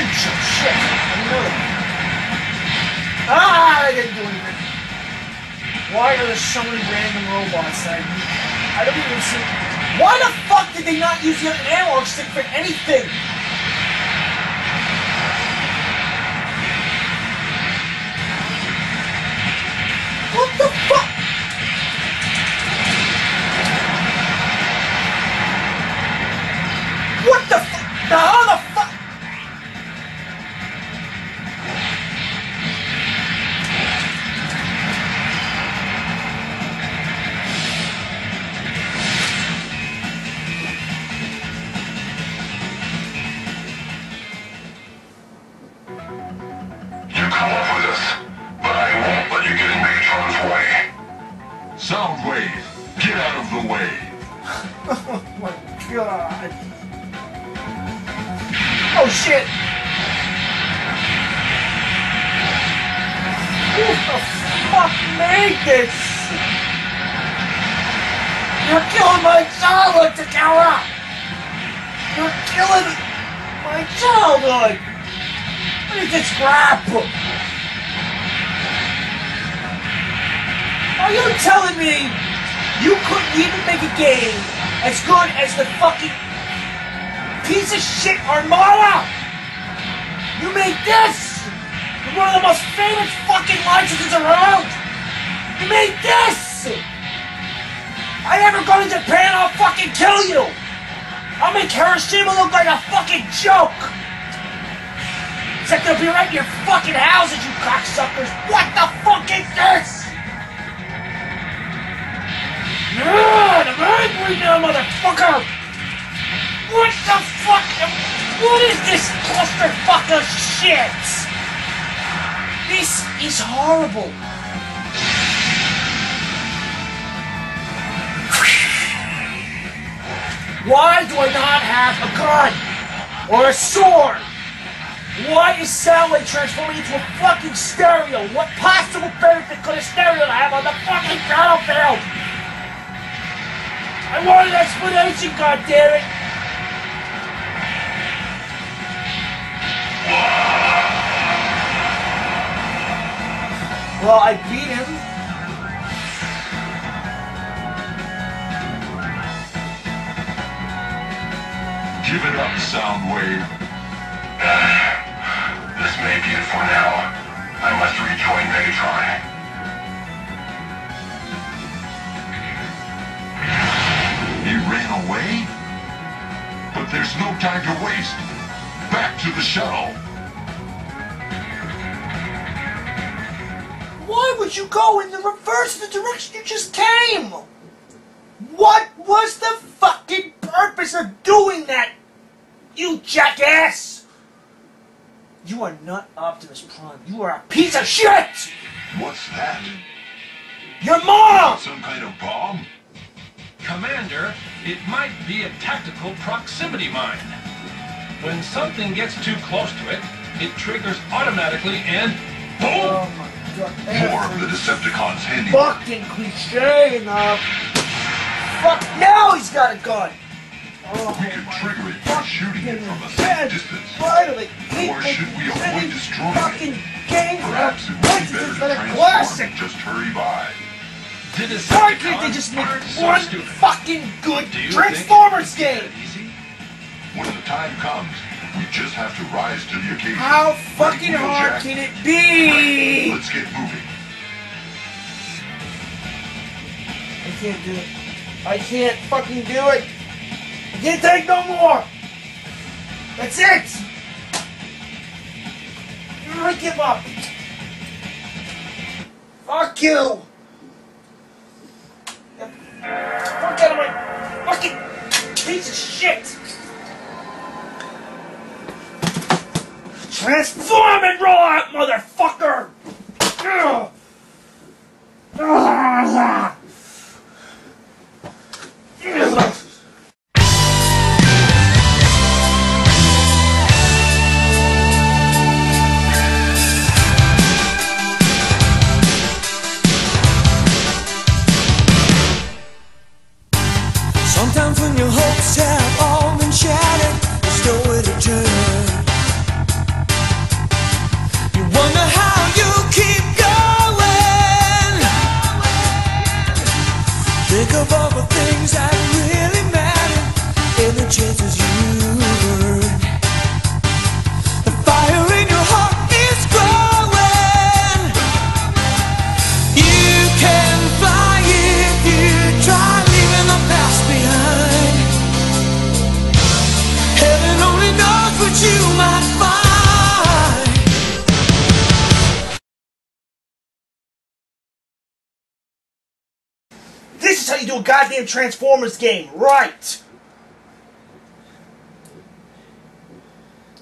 didn't know that. Ah, I didn't do anything. Why are there so many random robots that I, I don't even see? Why the fuck did they not use the analog stick for anything? Soundwave, get out of the way. Oh my god. Oh shit! Who the fuck made this? You're killing my childhood, Takara! You're killing my childhood! What is this crap? Are you telling me you couldn't even make a game as good as the fucking piece of shit Armada? You made this! You're one of the most famous fucking licenses around! You made this! I ever go to Japan, I'll fucking kill you! I'll make Hiroshima look like a fucking joke! Except they'll be right in your fucking houses, you cocksuckers! What the fuck is this? God, I'm angry now, motherfucker! What the fuck? What is this clusterfuck of shit? This is horrible. Why do I not have a gun? Or a sword? Why is Soundwave transforming into a fucking stereo? What possible benefit could a stereo have on the fucking battlefield? I want an explanation, goddammit! Well, I beat him. Give it up, Soundwave. this may be it for now. I must rejoin Megatron. Away? But there's no time to waste. Back to the shuttle. Why would you go in the reverse of the direction you just came? What was the fucking purpose of doing that? You jackass! You are not Optimus Prime. You are a piece of shit! What's that? Your mom! Some kind of bomb? Commander, it might be a tactical proximity mine. When something gets too close to it, it triggers automatically and boom! Oh. More of the Decepticons' handy. fucking cliche enough. Fuck, now he's got a gun. Oh, We can trigger it by shooting it from a safe distance. Finally, Or should we avoid destroying it? Perhaps it would be is better to a transform classic? just hurry by. Why can't they just make so one fucking good Transformers game? When the time comes, we just have to rise to the occasion. How Right, fucking hard can it be? Let's get moving. I can't do it. I can't fucking do it. I can't take no more. That's it. I give up. Fuck you. Fuck out of my fucking piece of shit. Transform and roll out, motherfucker. Ugh. Ugh. Ugh. Is how you do a goddamn Transformers game, right?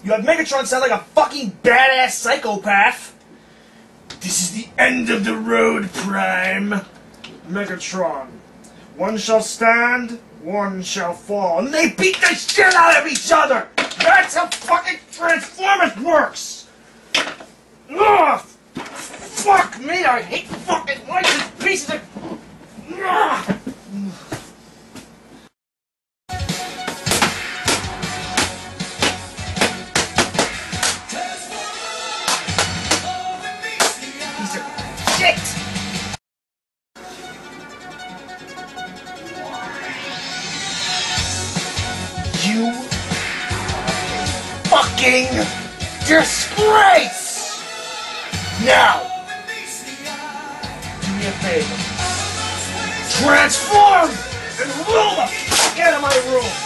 You have Megatron sound like a fucking badass psychopath. This is the end of the road, Prime. Megatron. One shall stand, one shall fall. And they beat the shit out of each other! That's how fucking Transformers works! Ugh! Fuck me, I hate fucking shit! You fucking disgrace! Now, do me a favor. Transform and roll the fuck out of my room!